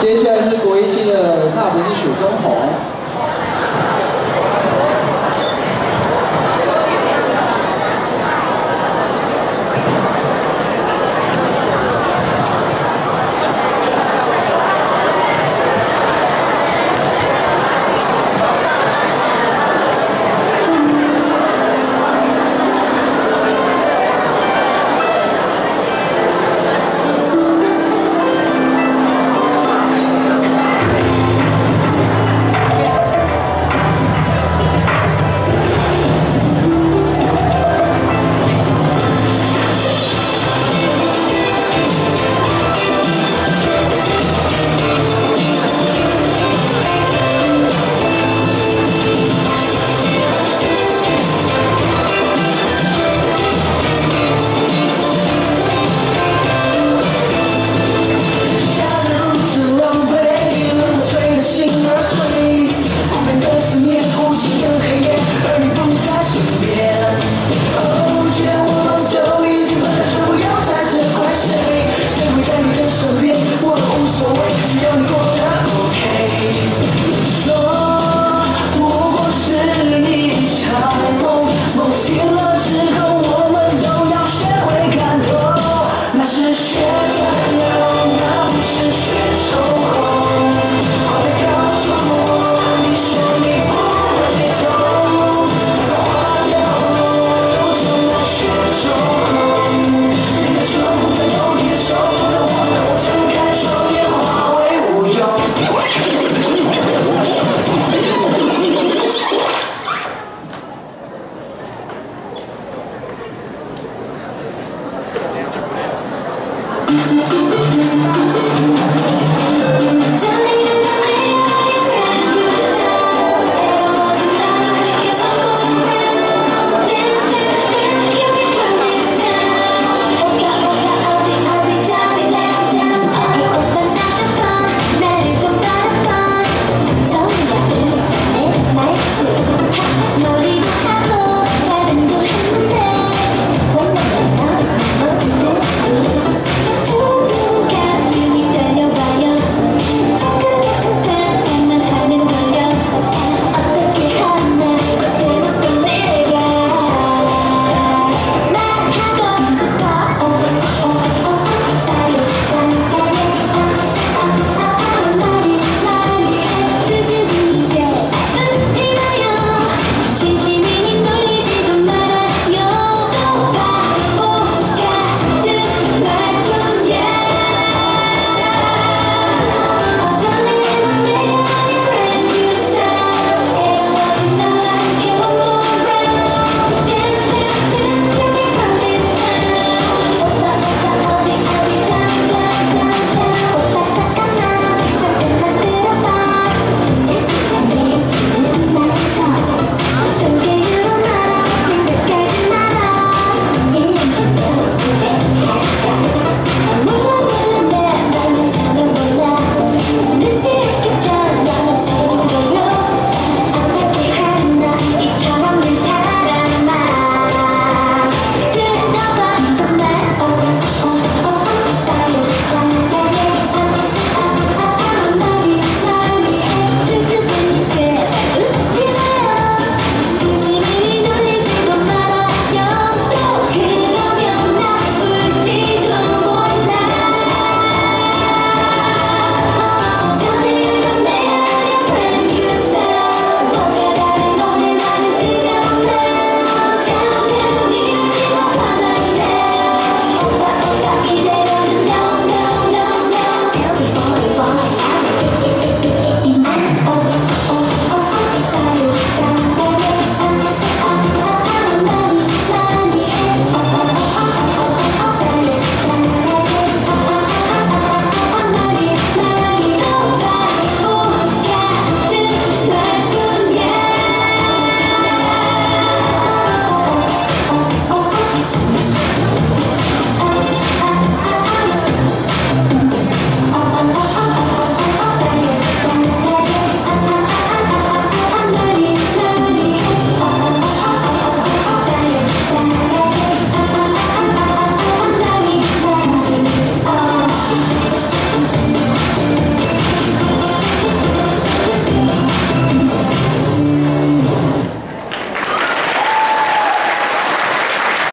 接下来是国一期的，那不是雪中红。Música